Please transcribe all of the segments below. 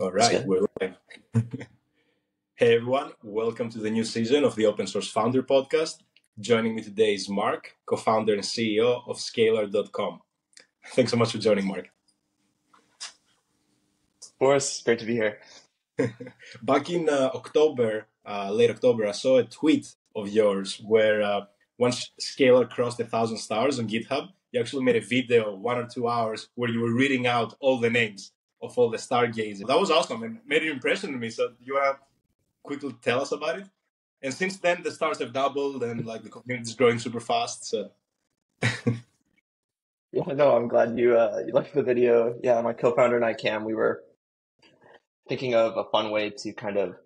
All right, we're live. hey everyone, welcome to the new season of the Open Source Founder Podcast. Joining me today is Marc, co-founder and CEO of Scalar.com. Thanks so much for joining, Marc. Of course, great to be here. Back in uh, October, uh, late October, I saw a tweet of yours where uh, once Scalar crossed a thousand stars on GitHub, you actually made a video, one or two hours, where you were reading out all the names of all the stargazers. That was awesome and made an impression on me. So you want to quickly tell us about it? And since then, the stars have doubled and like the community is growing super fast. So. yeah, no, I'm glad you uh, you liked the video. Yeah, my co-founder and I, Cam, we were thinking of a fun way to kind of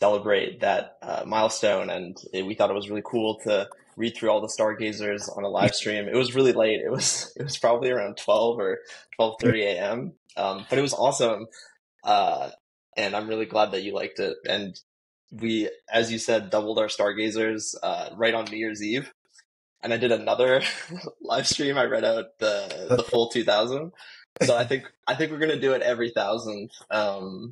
celebrate that uh, milestone, and it, we thought it was really cool to read through all the stargazers on a live stream. It was really late. It was it was probably around twelve or twelve thirty a.m. Um, but it was awesome. Uh, and I'm really glad that you liked it. And we, as you said, doubled our stargazers, uh, right on New Year's Eve. And I did another live stream. I read out the, the full 2000. So I think, I think we're going to do it every thousand, um,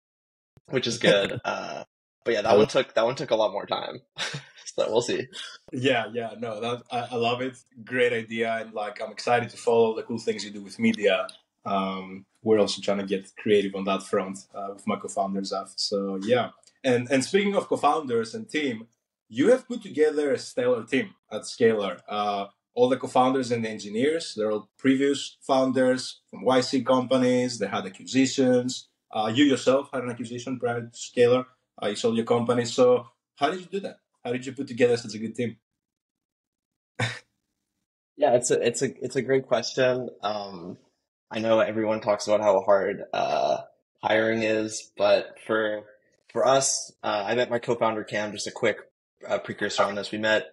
which is good. Uh, but yeah, that one took, that one took a lot more time. so we'll see. Yeah, yeah, no, that I, I, love it. Great idea, and like I'm excited to follow the cool things you do with media. Um, we're also trying to get creative on that front uh, with my co-founders. So yeah, and and speaking of co-founders and team, you have put together a stellar team at Scalar. Uh, all the co-founders and the engineers, they're all previous founders from YC companies. They had acquisitions. Uh, you yourself had an acquisition prior to Scalar. Uh, you sold your company. So how did you do that? How did you put together such a good team? yeah, it's a it's a it's a great question. Um, I know everyone talks about how hard uh, hiring is, but for for us, uh, I met my co-founder Cam. Just a quick uh, precursor on this. We met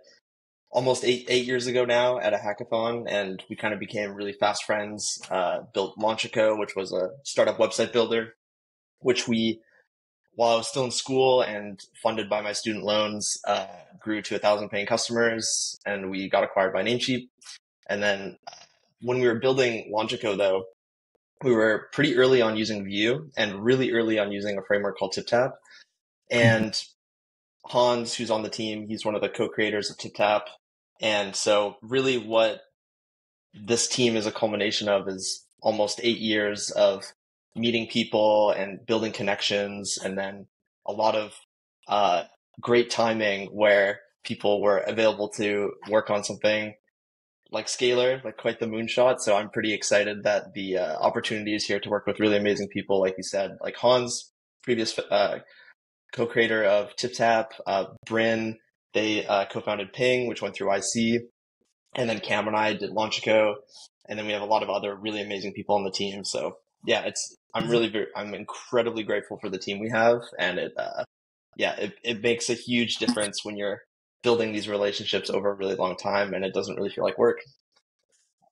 almost eight eight years ago now at a hackathon, and we kind of became really fast friends. Uh, built Launchaco, which was a startup website builder, which we, while I was still in school and funded by my student loans, uh, grew to a thousand paying customers, and we got acquired by Namecheap. And then uh, when we were building Launchaco, though, we were pretty early on using Vue and really early on using a framework called TipTap. And Hans, who's on the team, he's one of the co-creators of TipTap. And so really what this team is a culmination of is almost eight years of meeting people and building connections and then a lot of uh, great timing where people were available to work on something like Scalar, like quite the moonshot. So I'm pretty excited that the uh, opportunity is here to work with really amazing people, like you said, like Hans, previous uh, co-creator of TipTap, uh, Bryn, they uh, co-founded Ping, which went through YC, and then Cam and I did Launchaco, and then we have a lot of other really amazing people on the team. So yeah, it's I'm really very, I'm incredibly grateful for the team we have, and it uh, yeah it it makes a huge difference when you're building these relationships over a really long time and it doesn't really feel like work.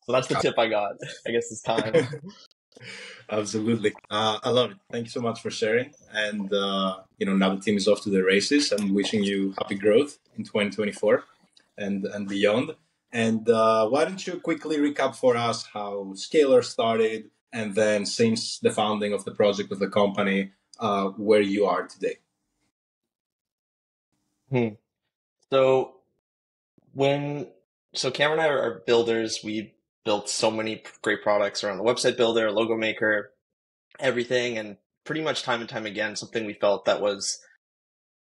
So that's the tip I got. I guess it's time. Absolutely. Uh, I love it. Thank you so much for sharing. And, uh, you know, now the team is off to the races. I'm wishing you happy growth in 2024 and, and beyond. And uh, why don't you quickly recap for us how Scalar started and then since the founding of the project of the company, uh, where you are today? Hmm. So when so Cameron and I are builders, we built so many great products around the website builder, logo maker, everything, and pretty much time and time again, something we felt that was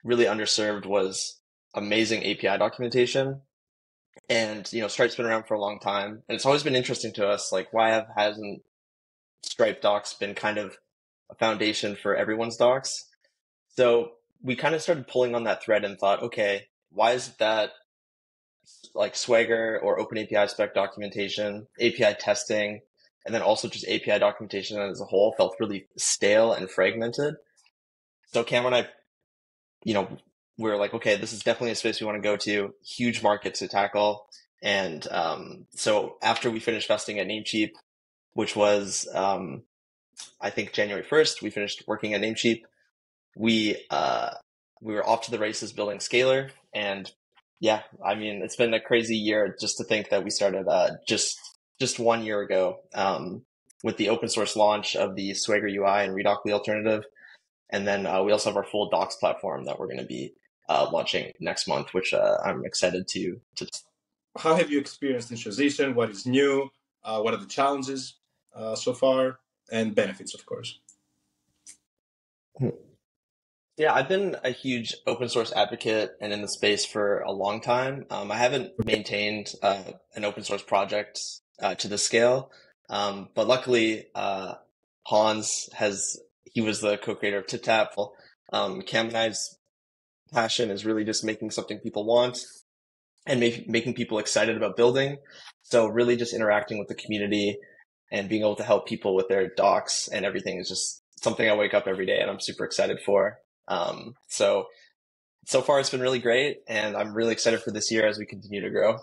really underserved was amazing API documentation. And you know, Stripe's been around for a long time, and it's always been interesting to us. Like, why have hasn't Stripe docs been kind of a foundation for everyone's docs? So we kind of started pulling on that thread and thought, okay, why is that like Swagger or OpenAPI spec documentation, API testing, and then also just API documentation as a whole felt really stale and fragmented. So Cam and I, you know, we are like, okay, this is definitely a space we want to go to, huge market to tackle. And um, so after we finished vesting at Namecheap, which was, um, I think January 1st, we finished working at Namecheap. We, uh, we were off to the races building Scalar. And yeah, I mean, it's been a crazy year just to think that we started uh, just just one year ago um, with the open source launch of the Swagger UI and Redocly alternative. And then uh, we also have our full docs platform that we're going to be uh, launching next month, which uh, I'm excited to to. How have you experienced this transition? What is new? Uh, what are the challenges uh, so far, and benefits, of course? Yeah, I've been a huge open source advocate and in the space for a long time. Um, I haven't maintained uh, an open source project uh, to the scale, um, but luckily uh, Hans has he was the co-creator of TipTap. Um, Cam and I's passion is really just making something people want and make, making people excited about building. So really just interacting with the community and being able to help people with their docs and everything is just something I wake up every day and I'm super excited for. Um, so, so far it's been really great and I'm really excited for this year as we continue to grow.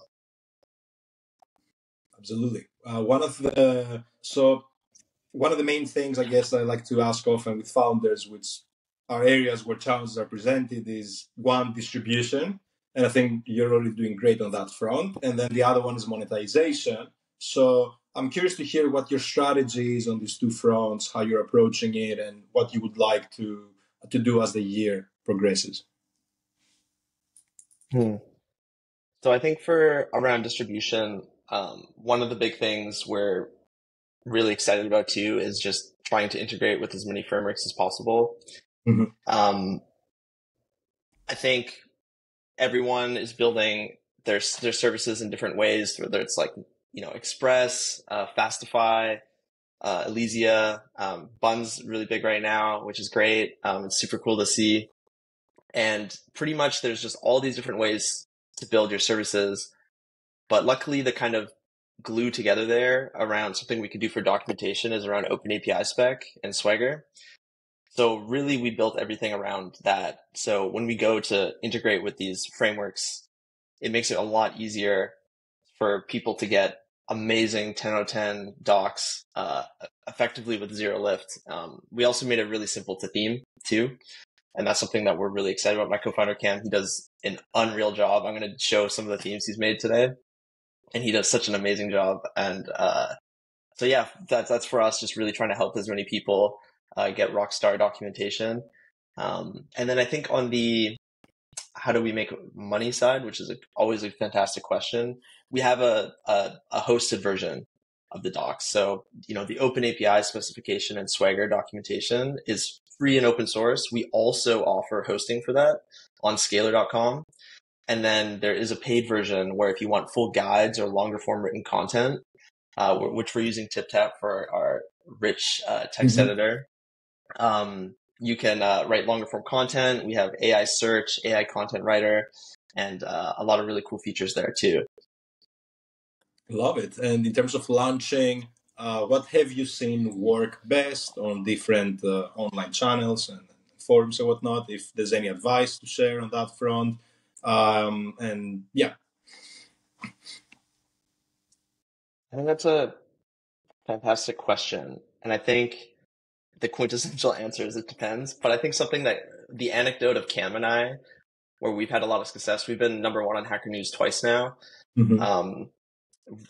Absolutely. Uh, one of the, so one of the main things I guess I like to ask often with founders, which are areas where challenges are presented, is one distribution, and I think you're already doing great on that front. And then the other one is monetization. So I'm curious to hear what your strategy is on these two fronts, how you're approaching it, and what you would like to to do as the year progresses. Hmm. So I think for around distribution, um, one of the big things we're really excited about too is just trying to integrate with as many frameworks as possible. Mm-hmm. Um, I think everyone is building their their services in different ways, whether it's like you know Express, uh, Fastify, uh, Elysia, um, Bun's really big right now, which is great. Um, it's super cool to see, and pretty much there's just all these different ways to build your services. But luckily, the kind of glue together there around something we could do for documentation is around Open API spec and Swagger. So really we built everything around that. So when we go to integrate with these frameworks, it makes it a lot easier for people to get amazing 10 out of 10 docs uh, effectively with zero lift. Um, we also made it really simple to theme too. And that's something that we're really excited about. My co-founder Cam, he does an unreal job. I'm going to show some of the themes he's made today and he does such an amazing job. And uh, so yeah, that's that's for us, just really trying to help as many people uh, get Rockstar documentation. Um, and then I think on the how do we make money side, which is a, always a fantastic question. We have a, a, a hosted version of the docs. So, you know, the open API specification and Swagger documentation is free and open source. We also offer hosting for that on scalar.com. And then there is a paid version where if you want full guides or longer form written content, uh, which we're using TipTap for our rich uh, text mm-hmm. editor, um, you can uh, write longer form content. We have AI search, AI content writer, and uh, a lot of really cool features there too. Love it. And in terms of launching, uh, what have you seen work best on different uh, online channels and forums and whatnot? If there's any advice to share on that front, um, and yeah. I think that's a fantastic question. And I think the quintessential answer is it depends. But I think something that the anecdote of Cam and I, where we've had a lot of success, we've been number one on Hacker News twice now. Mm-hmm. Um,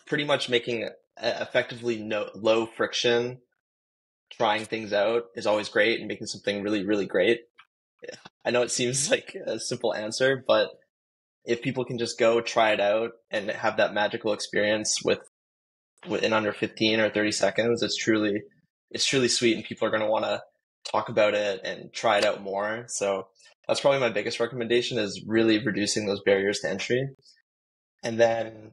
pretty much making effectively no low friction, trying things out is always great, and making something really really great. I know it seems like a simple answer, but if people can just go try it out and have that magical experience with within under 15 or 30 seconds, it's truly it's truly sweet and people are going to want to talk about it and try it out more. So that's probably my biggest recommendation is really reducing those barriers to entry. And then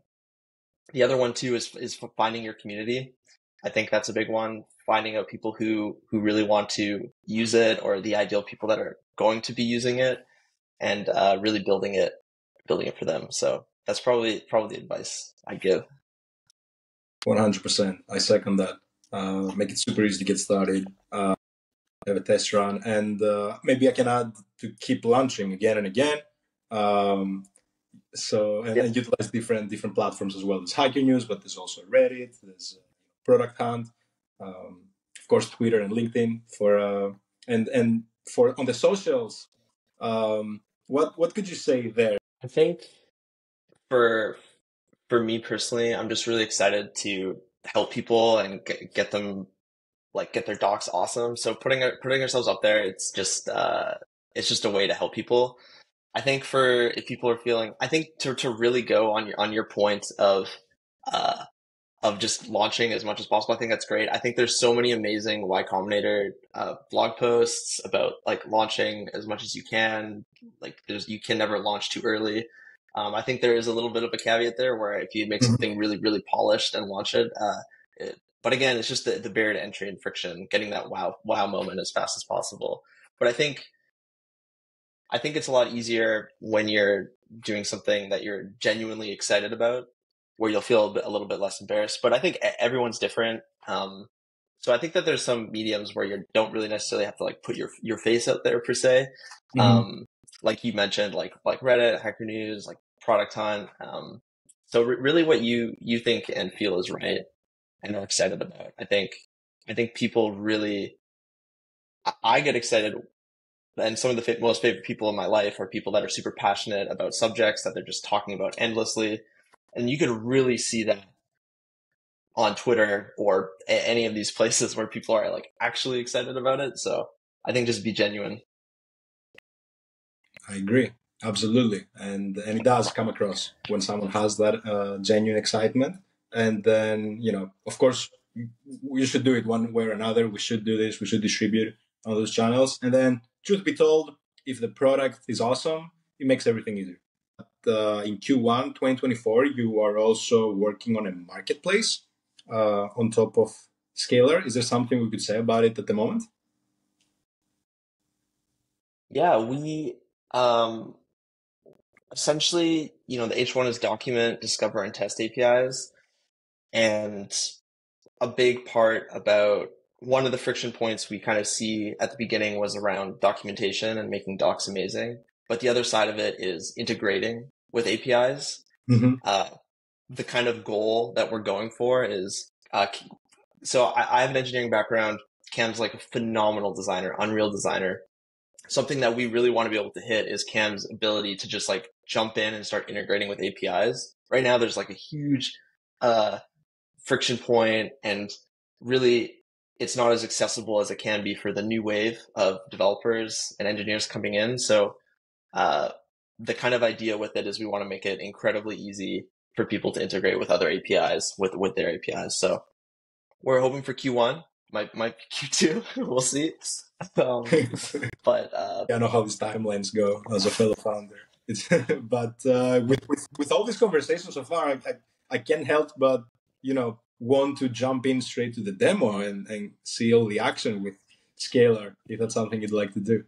the other one too is is finding your community. I think that's a big one. Finding out people who who really want to use it, or the ideal people that are going to be using it, and uh, really building it building it for them. So that's probably probably the advice I give. One hundred percent. I second that. Uh, make it super easy to get started. Uh, have a test run, and uh, maybe I can add to keep launching again and again. Um, so and, yeah. and, utilize different different platforms as well. There's Hacker News, but there's also Reddit. There's uh, Product Hunt, um, of course, Twitter and LinkedIn for uh, and and for on the socials. Um, what what could you say there? I think for for me personally, I'm just really excited to help people and get, get them like get their docs awesome. So putting putting ourselves up there, it's just uh, it's just a way to help people. I think for if people are feeling, I think to to really go on your on your point of uh, of just launching as much as possible. I think that's great. I think there's so many amazing Y Combinator uh, blog posts about like launching as much as you can. Like there's you can never launch too early. Um, I think there is a little bit of a caveat there where if you make mm-hmm. something really really polished and launch it, uh, it but again, it's just the, the barrier to entry and friction, getting that wow wow moment as fast as possible. But I think I think it's a lot easier when you're doing something that you're genuinely excited about, where you'll feel a, bit, a little bit less embarrassed. But I think everyone's different. Um, so I think that there's some mediums where you don't really necessarily have to like put your your face out there per se. Mm-hmm. Um, like you mentioned, like like Reddit, Hacker News, like Product Hunt. Um, so re- really, what you you think and feel is right and are excited about. I think I think people really I get excited and some of the most favorite people in my life are people that are super passionate about subjects that they're just talking about endlessly and you can really see that on Twitter or any of these places where people are like actually excited about it so I think just be genuine I agree absolutely. And and it does come across when someone has that uh, genuine excitement. And then you know of course we should do it one way or another. We should do this. We should distribute on those channels. And then truth be told if the product is awesome it makes everything easier. But, uh, in q1 2024 you are also working on a marketplace uh, on top of scalar is there something we could say about it at the moment? Yeah we um essentially you know the h1 is document discover and test apis and a big part about one of the friction points we kind of see at the beginning was around documentation and making docs amazing. But the other side of it is integrating with APIs. Mm-hmm. Uh, the kind of goal that we're going for is uh, so I, I, have an engineering background. Cam's like a phenomenal designer, Unreal designer. Something that we really want to be able to hit is Cam's ability to just like jump in and start integrating with APIs. Right now, there's like a huge uh, friction point and really it's not as accessible as it can be for the new wave of developers and engineers coming in. So uh, the kind of idea with it is we want to make it incredibly easy for people to integrate with other APIs with with their APIs. So we're hoping for Q1, might might be Q2. we'll see. Um, but uh, yeah, I know how these timelines go as a fellow founder. but uh, with, with with all these conversations so far, I, I, I can't help but you know want to jump in straight to the demo and, and see all the action with Scalar if that's something you'd like to do.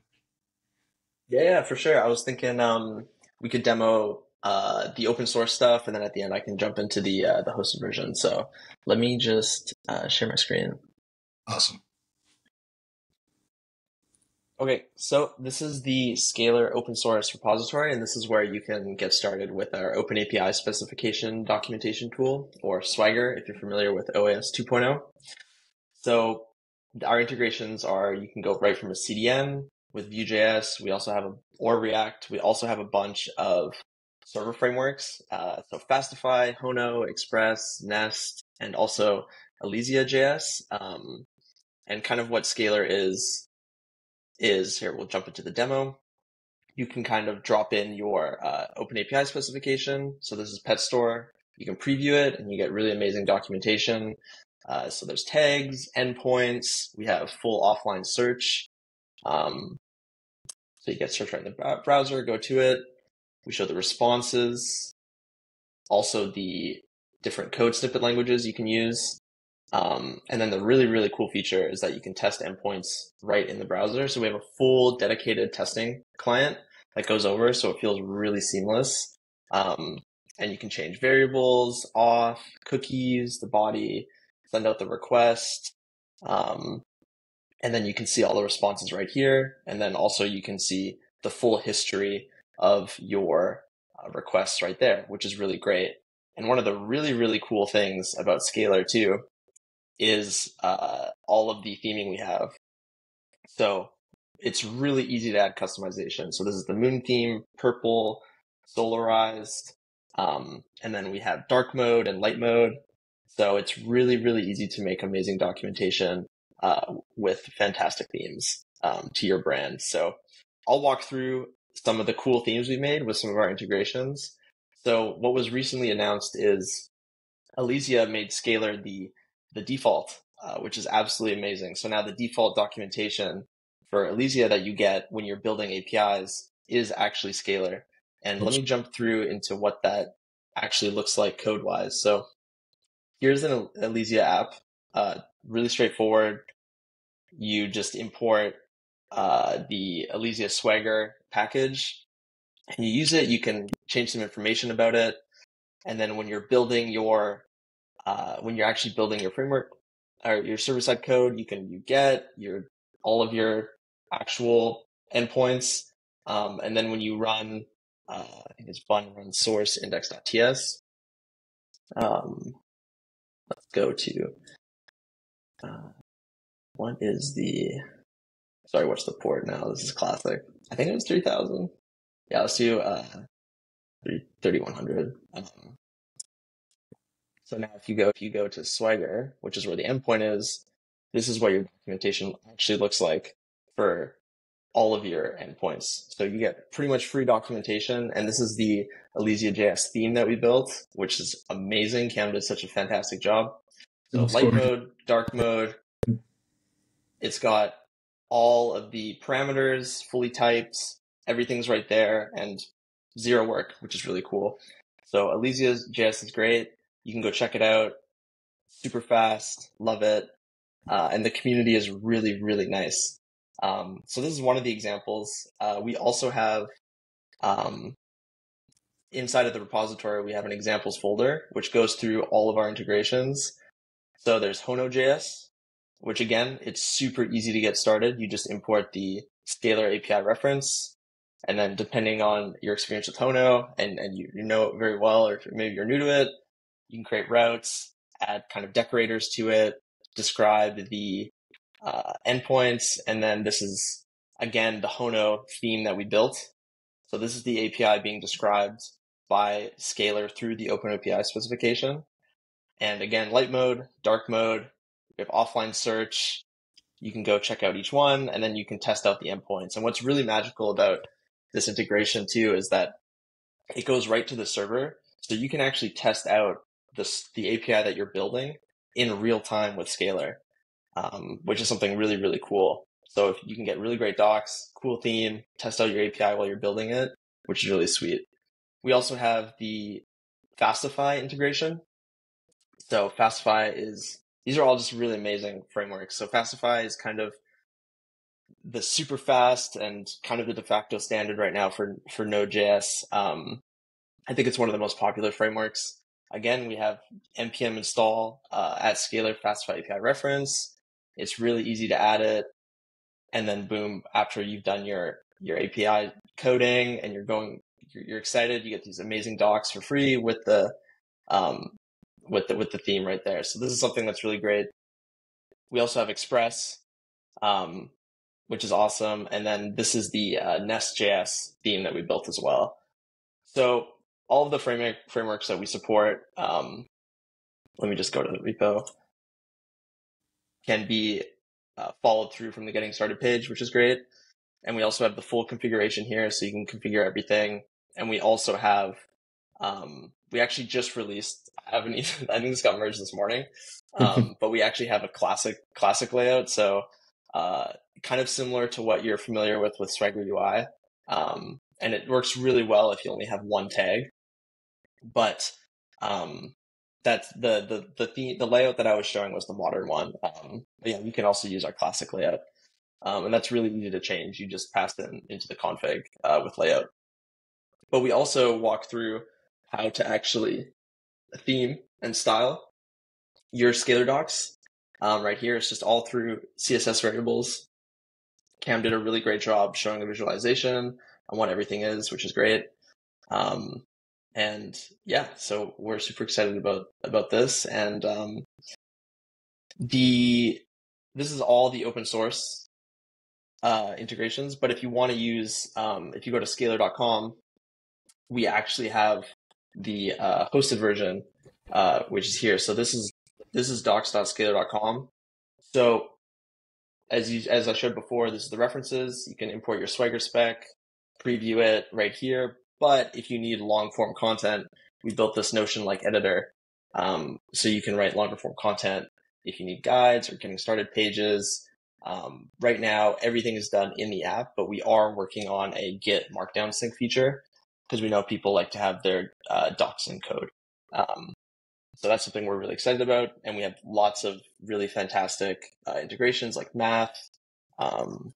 Yeah, yeah, for sure. I was thinking um, we could demo uh, the open source stuff, and then at the end I can jump into the uh, the hosted version. So let me just uh, share my screen. Awesome. Okay, so this is the Scalar open source repository, and this is where you can get started with our Open API specification documentation tool, or Swagger, if you're familiar with OAS 2.0. So our integrations are you can go right from a CDN with Vue.js. We also have a or React. We also have a bunch of server frameworks. Uh, so Fastify, Hono, Express, Nest, and also Elysia.js. Um, and kind of what Scalar is is here, we'll jump into the demo. You can kind of drop in your uh, Open API specification. So this is Pet Store. You can preview it and you get really amazing documentation. Uh, so there's tags, endpoints. We have full offline search. Um, so you get search right in the browser, go to it. We show the responses, also the different code snippet languages you can use. Um, and then the really, really cool feature is that you can test endpoints right in the browser. So we have a full dedicated testing client that goes over. So it feels really seamless. Um, and you can change variables, auth, cookies, the body, send out the request. Um, and then you can see all the responses right here. And then also you can see the full history of your uh, requests right there, which is really great. And one of the really, really cool things about Scalar too is uh, all of the theming we have. So it's really easy to add customization. So this is the moon theme, purple, solarized, um, and then we have dark mode and light mode. So it's really, really easy to make amazing documentation. uh, with fantastic themes um, to your brand. So I'll walk through some of the cool themes we made with some of our integrations. So what was recently announced is Elysia made Scalar the the default, uh, which is absolutely amazing. So now the default documentation for Elysia that you get when you're building APIs is actually Scalar. And let me jump through into what that actually looks like code wise. So here's an Elysia app, uh, really straightforward. You just import uh, the Elysia Swagger package and you use it. You can change some information about it. And then when you're building your, uh, when you're actually building your framework or your server side code, you can you get your all of your actual endpoints. Um, and then when you run, uh, I think it's bun run source index.ts. Um, let's go to, uh, what is the, sorry, what's the port now? This is classic. I think it was 3000. Yeah, let's do, uh, 3100. Um, so now if you go, if you go to Swagger, which is where the endpoint is, this is what your documentation actually looks like for all of your endpoints. So you get pretty much free documentation. And this is the Elysia JS theme that we built, which is amazing. Cam did such a fantastic job. So light mode, dark mode. It's got all of the parameters fully typed. Everything's right there and zero work, which is really cool. So Elysia's JS is great. You can go check it out. Super fast. Love it. Uh, and the community is really, really nice. Um, so this is one of the examples. Uh, we also have um, inside of the repository, we have an examples folder, which goes through all of our integrations. So there's Hono.js, which again, it's super easy to get started. You just import the Scalar API reference. And then depending on your experience with Hono and, and you, you know it very well, or maybe you're new to it, you can create routes, add kind of decorators to it, describe the uh, endpoints. And then this is, again, the Hono theme that we built. So this is the API being described by Scalar through the OpenAPI specification. And again, light mode, dark mode, we have offline search. You can go check out each one and then you can test out the endpoints. And what's really magical about this integration too is that it goes right to the server. So you can actually test out this, the API that you're building in real time with Scalar um, which is something really, really cool. So if you can get really great docs, cool theme, test out your API while you're building it, which is really sweet. We also have the Fastify integration. So Fastify is, these are all just really amazing frameworks. So Fastify is kind of the super fast and kind of the de facto standard right now for, for Node.js. Um, I think it's one of the most popular frameworks. Again, we have npm install uh, at Scalar Fastify API reference. It's really easy to add it. And then boom, after you've done your, your API coding and you're going, you're, you're excited, you get these amazing docs for free with the, um, with the, with the theme right there. So this is something that's really great. We also have Express, um, which is awesome. And then this is the uh, Nest.js theme that we built as well. So all of the framework frameworks that we support, um, let me just go to the repo can be uh, followed through from the getting started page, which is great. And we also have the full configuration here, so you can configure everything. And we also have, um, we actually just released, I haven't even, I think this got merged this morning. Um, but we actually have a classic, classic layout. So, uh, kind of similar to what you're familiar with with Swagger UI. Um, and it works really well if you only have one tag. But, um, that's the the the theme, the layout that I was showing was the modern one. Um, yeah, you can also use our classic layout, um, and that's really easy to change. You just pass in, into the config uh, with layout. But we also walk through how to actually theme and style your scalar docs. Um, right here, it's just all through CSS variables. Cam did a really great job showing the visualization on what everything is, which is great. Um, and yeah, so we're super excited about about this, and um, the this is all the open source uh, integrations. But if you want to use, um, if you go to scalar.com, we actually have the uh, hosted version, uh, which is here. So this is this is docs.scalar.com. So as you as I showed before, this is the references. You can import your Swagger spec, preview it right here. But if you need long form content, we built this Notion like editor, um, so you can write longer form content if you need guides or getting started pages. Um, right now, everything is done in the app, but we are working on a Git Markdown sync feature because we know people like to have their uh, docs in code. Um, so that's something we're really excited about, and we have lots of really fantastic uh, integrations like math. Um,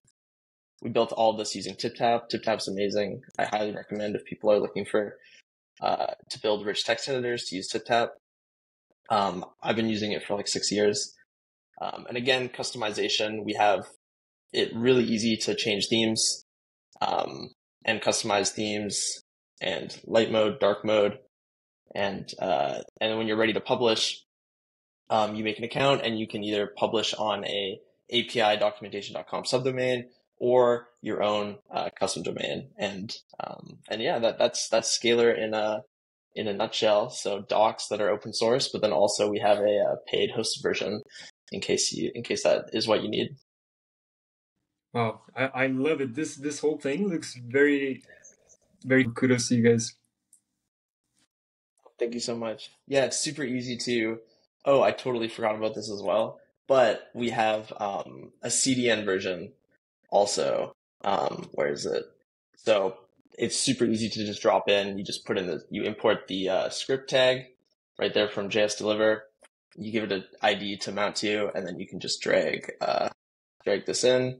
we built all this using TipTap. TipTap's amazing. I highly recommend if people are looking for uh, to build rich text editors to use TipTap. Um, I've been using it for like six years. Um, and again, customization, we have it really easy to change themes um, and customize themes and light mode, dark mode. And, uh, and when you're ready to publish, um, you make an account and you can either publish on a API documentation.com subdomain or your own uh, custom domain. And, um, and yeah, that, that's, that's Scalar in a, in a nutshell. So docs that are open source, but then also we have a, a paid hosted version in case you in case that is what you need. Wow, I, I love it. This this whole thing looks very very kudos to you guys. Thank you so much. Yeah, it's super easy to. Oh, I totally forgot about this as well. But we have um, a CDN version also. Um, where is it? So it's super easy to just drop in. You just put in the, you import the uh, script tag right there from jsDelivr. You give it an ID to mount to, and then you can just drag, uh, drag this in.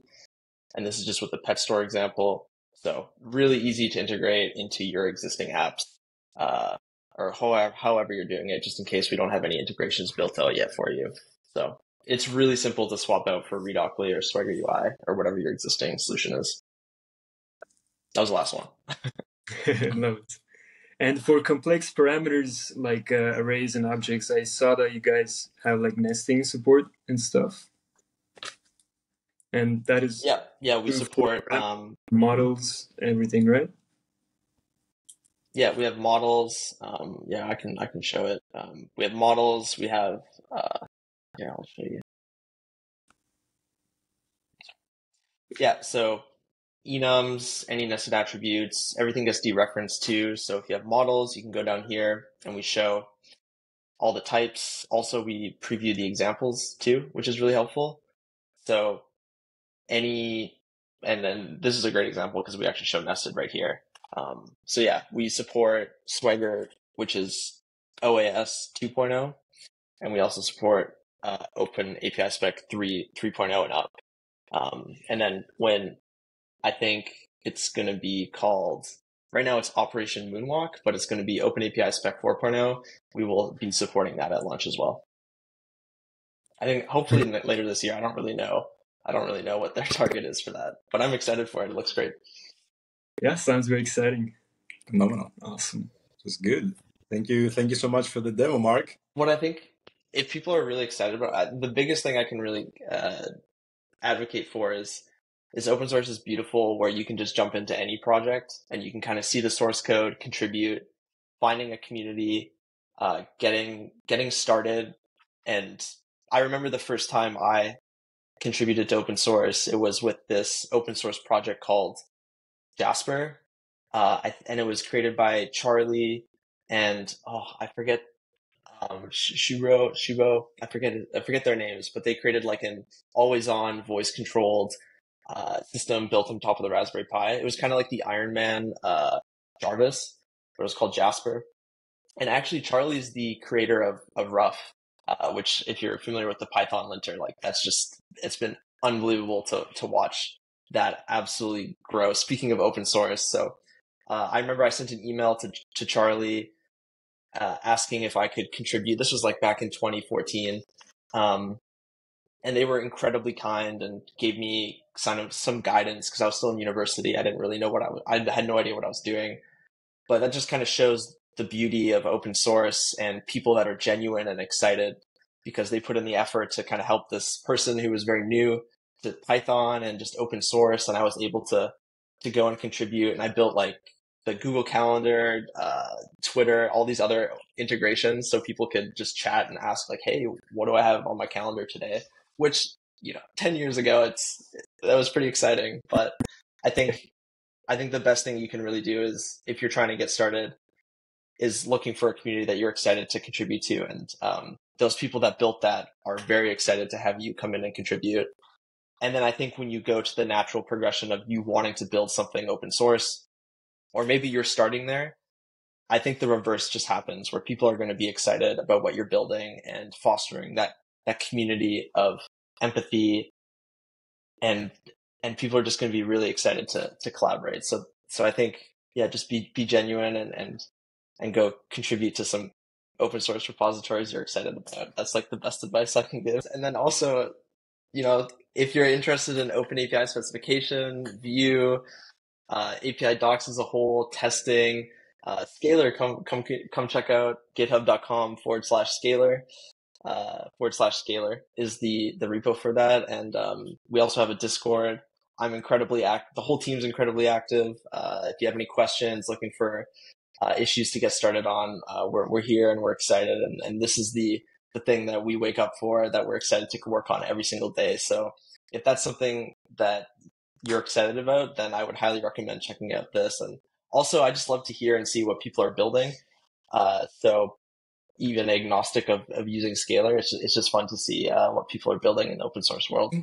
And this is just with the pet store example. So really easy to integrate into your existing apps, uh, or however, however you're doing it, just in case we don't have any integrations built out yet for you. So it's really simple to swap out for Redocly or Swagger UI or whatever your existing solution is. That was the last one. Love it. And for complex parameters like uh, arrays and objects, I saw that you guys have like nesting support and stuff. And that is yeah, yeah, we support um, models, everything, right? Yeah, we have models. Um, yeah, I can I can show it. Um, we have models. We have uh, here. I'll show you. Yeah, so enums, any nested attributes, everything gets dereferenced too. So if you have models, you can go down here and we show all the types. Also, we preview the examples too, which is really helpful. So any, and then this is a great example because we actually show nested right here. Um, so yeah, we support Swagger, which is OAS 2.0, and we also support uh, Open API Spec 3 3.0 and up. Um, and then when I think it's going to be called right now it's Operation Moonwalk, but it's going to be Open API Spec 4.0. We will be supporting that at launch as well. I think hopefully later this year. I don't really know. I don't really know what their target is for that, but I'm excited for it. It looks great. Yeah, sounds very exciting. Phenomenal. Awesome. It's good. Thank you. Thank you so much for the demo, Marc. What I think, if people are really excited about the biggest thing I can really uh, advocate for is is open source is beautiful where you can just jump into any project and you can kind of see the source code, contribute, finding a community, uh, getting getting started. And I remember the first time I contributed to open source, it was with this open source project called Jasper, uh, and it was created by Charlie and oh, I forget um, Shiro, Shibo, I forget, I forget their names, but they created like an always on voice controlled uh, system built on top of the Raspberry Pi. It was kind of like the Iron Man uh, Jarvis, but it was called Jasper. And actually, Charlie's the creator of of Ruff, uh, which, if you're familiar with the Python linter, like that's just it's been unbelievable to to watch that absolutely grow. Speaking of open source, so uh, I remember I sent an email to to Charlie uh, asking if I could contribute. This was like back in 2014. Um, and they were incredibly kind and gave me of some guidance because I was still in university. I didn't really know what I was, I had no idea what I was doing, but that just kind of shows the beauty of open source and people that are genuine and excited because they put in the effort to kind of help this person who was very new to Python and just open source. And I was able to, to go and contribute. And I built like the Google Calendar, uh, Twitter, all these other integrations so people could just chat and ask like, Hey, what do I have on my calendar today? which you know, 10 years ago, it's, that was pretty exciting. But I think, I think the best thing you can really do is if you're trying to get started is looking for a community that you're excited to contribute to. And, um, those people that built that are very excited to have you come in and contribute. And then I think when you go to the natural progression of you wanting to build something open source, or maybe you're starting there, I think the reverse just happens where people are going to be excited about what you're building and fostering that, that community of empathy and, and people are just going to be really excited to, to collaborate. So, so I think, yeah, just be, be genuine and, and, and go contribute to some open source repositories you're excited about. That's like the best advice I can give. And then also, you know, if you're interested in open API specification, Vue, uh, API docs as a whole, testing, uh, Scalar, come, come, come check out github.com forward slash Scalar. Uh, forward slash Scalar is the, the repo for that. And, um, we also have a Discord. I'm incredibly active. The whole team's incredibly active. Uh, if you have any questions, looking for, uh, issues to get started on, uh, we're, we're here and we're excited. And, and this is the, the thing that we wake up for that we're excited to work on every single day. So if that's something that you're excited about, then I would highly recommend checking out this. And also, I just love to hear and see what people are building. Uh, so even agnostic of, of using Scalar, it's just, it's just fun to see uh, what people are building in the open source world.